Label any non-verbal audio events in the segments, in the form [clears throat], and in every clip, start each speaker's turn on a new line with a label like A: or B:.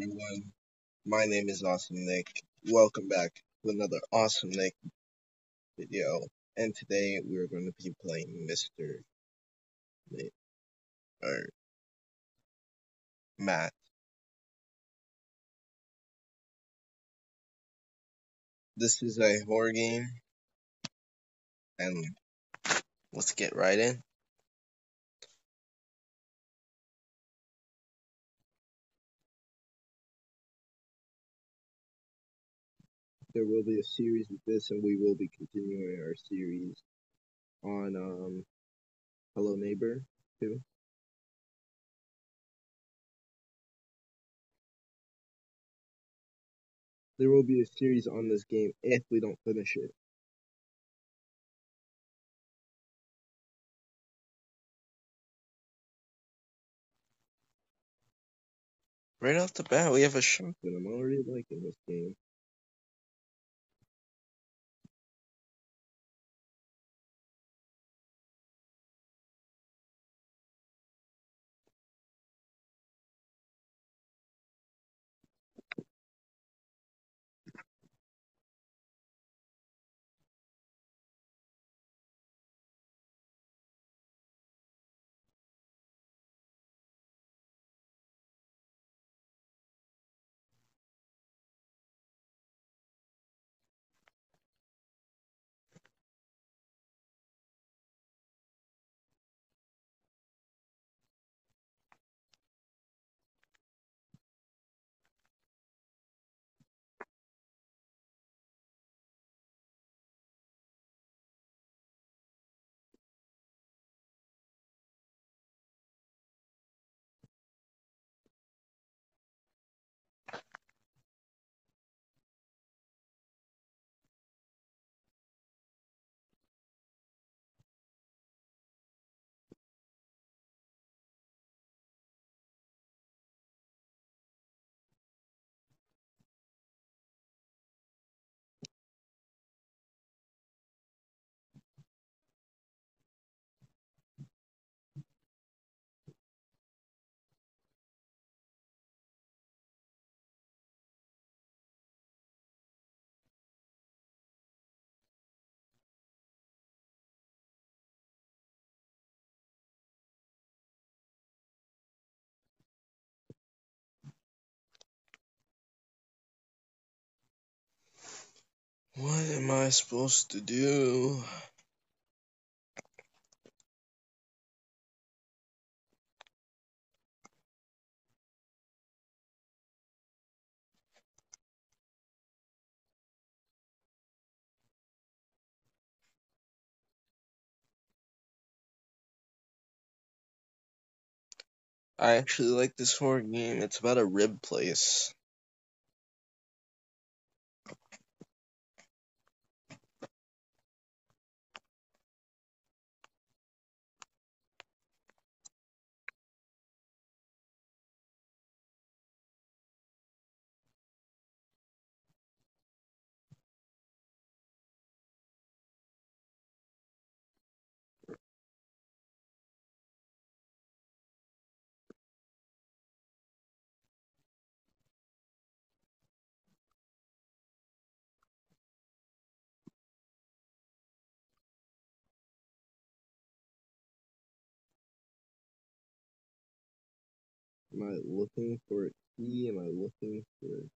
A: everyone. My name is Awesome Nick. Welcome back to another Awesome Nick video. And today we're going to be playing Mr. Meat, or Matt. This is a horror game. And let's get right in. There will be a series with this, and we will be continuing our series on um, Hello Neighbor too. There will be a series on this game if we don't finish it. Right off the bat, we have a shotgun. I'm already liking this game. What am I supposed to do? I actually like this horror game. It's about a rib place. Am I looking for a key? Am I looking for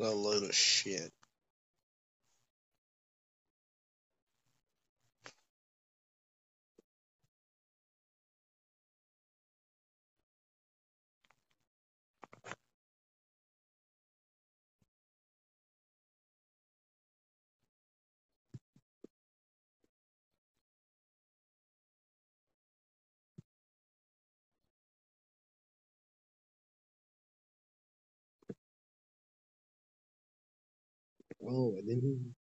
A: a load of shit? Oh, I didn't.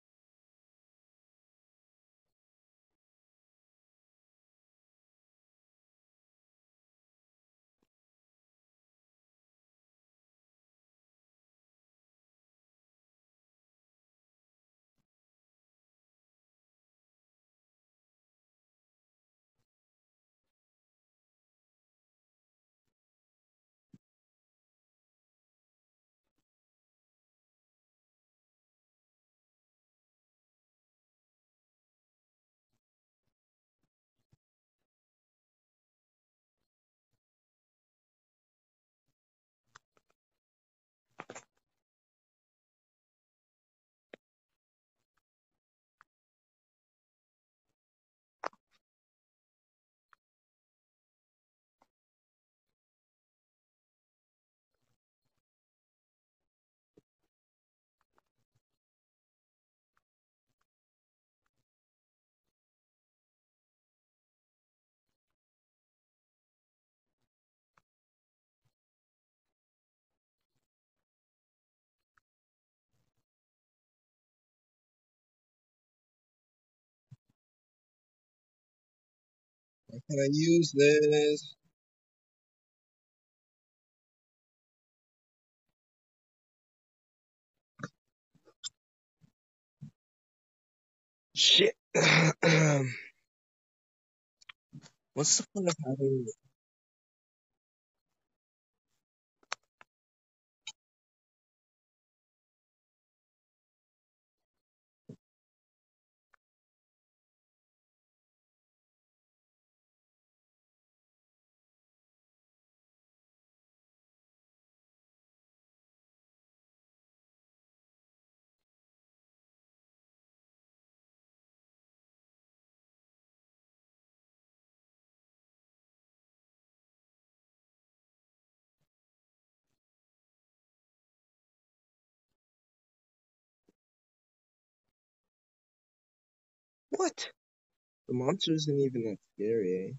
A: Can I use this? Shit. [clears throat] What's the fun of having what? The monster isn't even that scary, eh?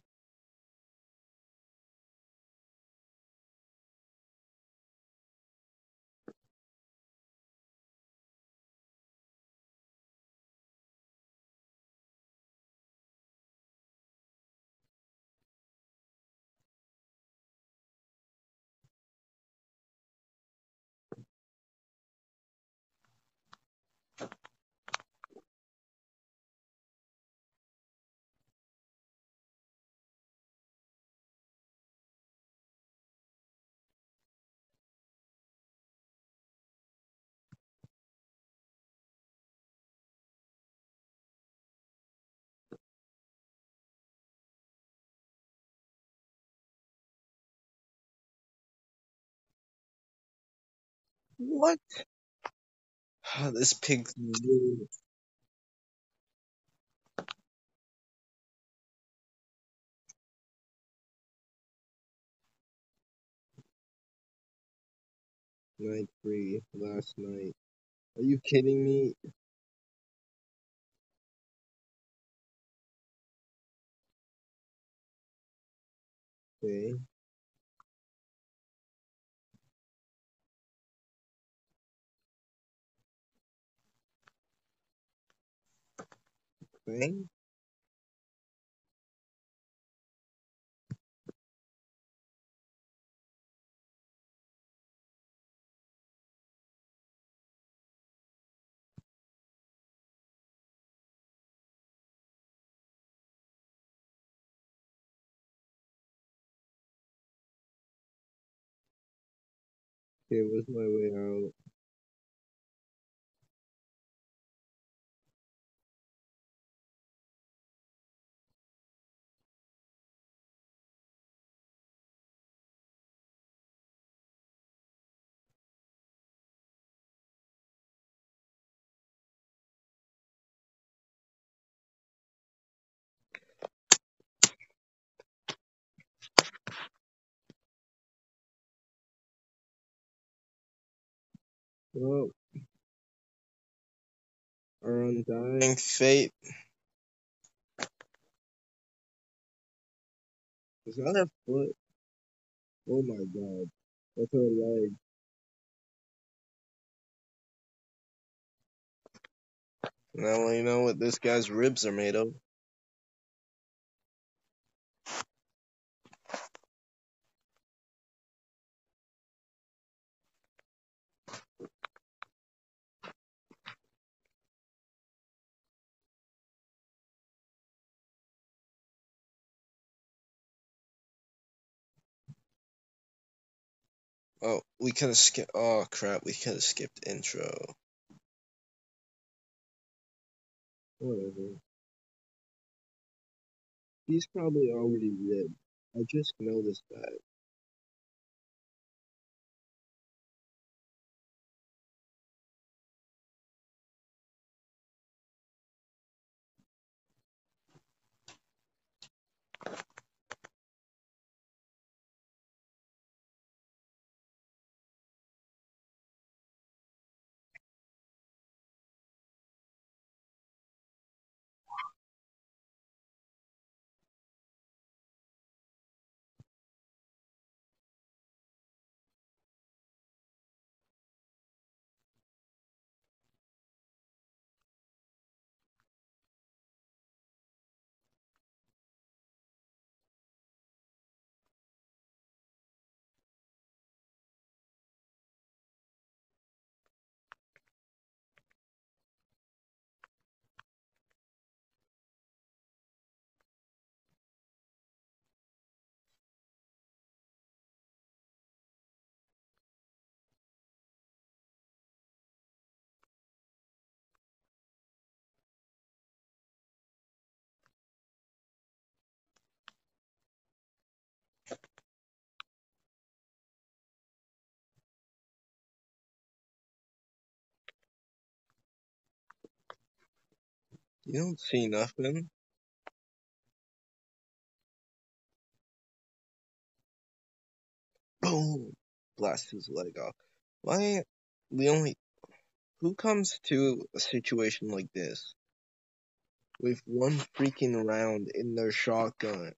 A: What? [sighs] this really... Night three, last night. Are you kidding me? Okay. Okay. Okay, where's my way out? Oh. Our undying fate. Is that a foot? Oh my god. That's her leg. Now you know what this guy's ribs are made of. Oh, we could have skipped. Oh crap, we could have skipped intro. Whatever. He's probably already ribbed. I just know this that. You don't see nothing. Boom! Blast his leg off. Why? The only. Who comes to a situation like this with one freaking round in their shotgun?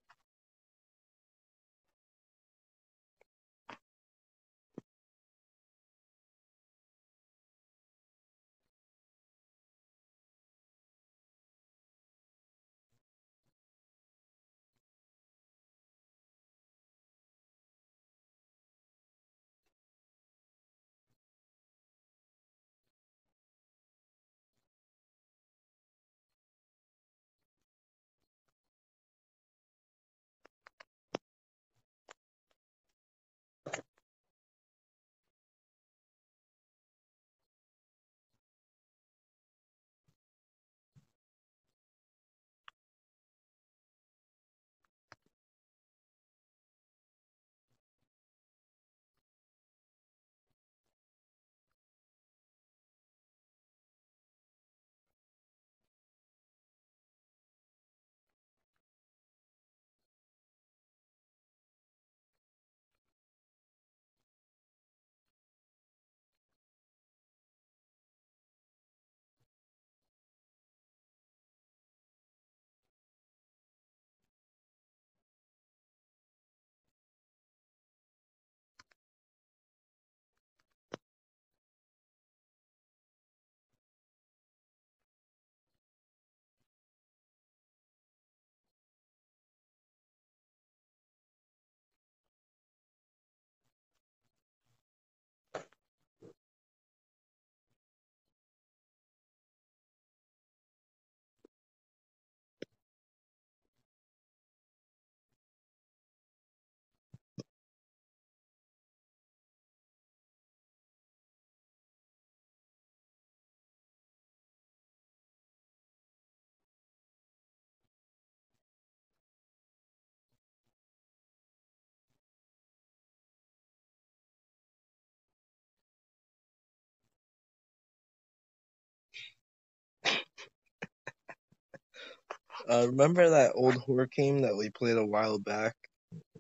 A: Uh, remember that old horror game that we played a while back?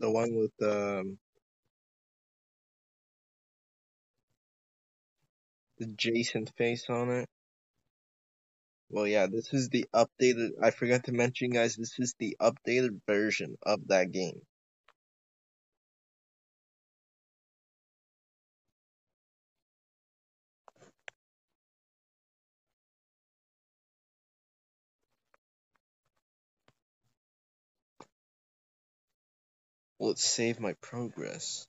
A: The one with um, the Jason face on it? Well, yeah, this is the updated. I forgot to mention, guys, this is the updated version of that game. Will it save my progress?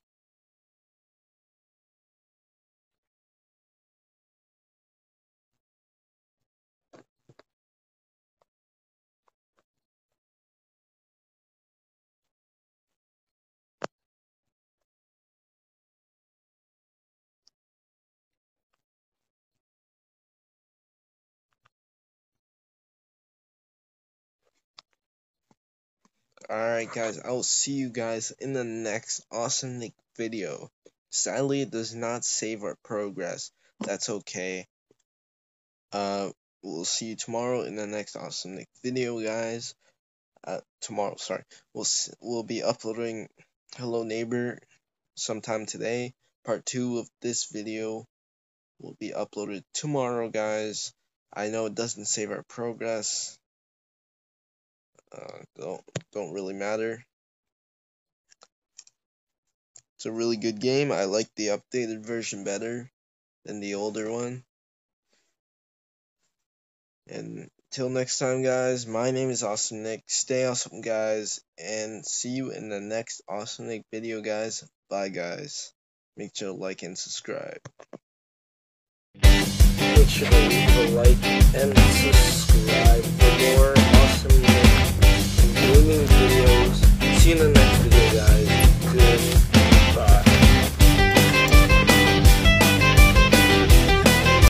A: Alright guys, I will see you guys in the next Awesome Nick video. Sadly, it does not save our progress. That's okay. Uh, we'll see you tomorrow in the next Awesome Nick video, guys. Uh, tomorrow, sorry. We'll, we'll be uploading Hello Neighbor sometime today. Part 2 of this video will be uploaded tomorrow, guys. I know it doesn't save our progress uh, don't don't really matter. It's a really good game. I like the updated version better than the older one. And till next time, guys, my name is Awesome Nick. Stay awesome, guys, and see you in the next Awesome Nick video, guys. Bye, guys. Make sure to like and subscribe.
B: Make sure to leave a like and subscribe for more Awesome Nick gaming videos. See you in the next video, guys. Good.